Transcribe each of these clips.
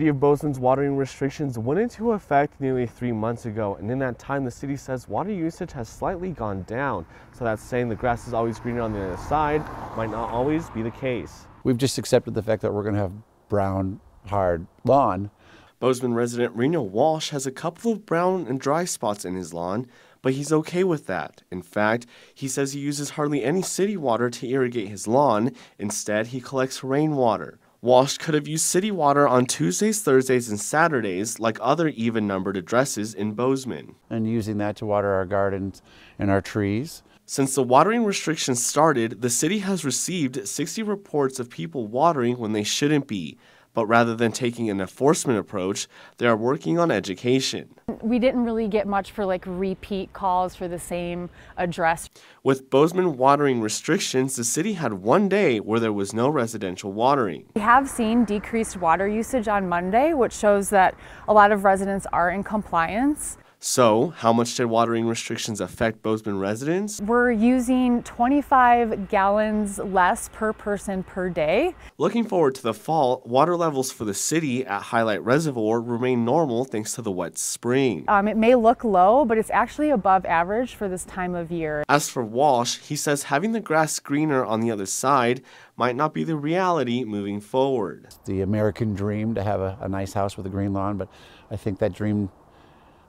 City of Bozeman's watering restrictions went into effect nearly three months ago, and in that time, the city says water usage has slightly gone down. So that's saying the grass is always greener on the other side might not always be the case. We've just accepted the fact that we're going to have brown, hard lawn. Bozeman resident Reno Walsh has a couple of brown and dry spots in his lawn, but he's okay with that. In fact, he says he uses hardly any city water to irrigate his lawn. Instead, he collects rainwater. Walsh could have used city water on Tuesdays, Thursdays, and Saturdays like other even numbered addresses in Bozeman. And using that to water our gardens and our trees. Since the watering restrictions started, the city has received 60 reports of people watering when they shouldn't be. But rather than taking an enforcement approach, they are working on education. We didn't really get much for like repeat calls for the same address. With Bozeman watering restrictions, the city had one day where there was no residential watering. We have seen decreased water usage on Monday, which shows that a lot of residents are in compliance. So, how much did watering restrictions affect Bozeman residents? We're using 25 gallons less per person per day. Looking forward to the fall, water levels for the city at Hyalite Reservoir remain normal thanks to the wet spring. Um, it may look low, but it's actually above average for this time of year. As for Walsh, he says having the grass greener on the other side might not be the reality moving forward. The American dream to have a, a nice house with a green lawn, but I think that dream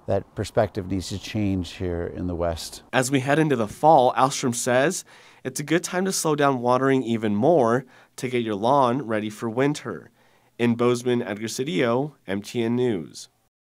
that perspective needs to change here in the West. As we head into the fall, Alstrom says it's a good time to slow down watering even more to get your lawn ready for winter. In Bozeman, Edgar Cedillo, MTN News.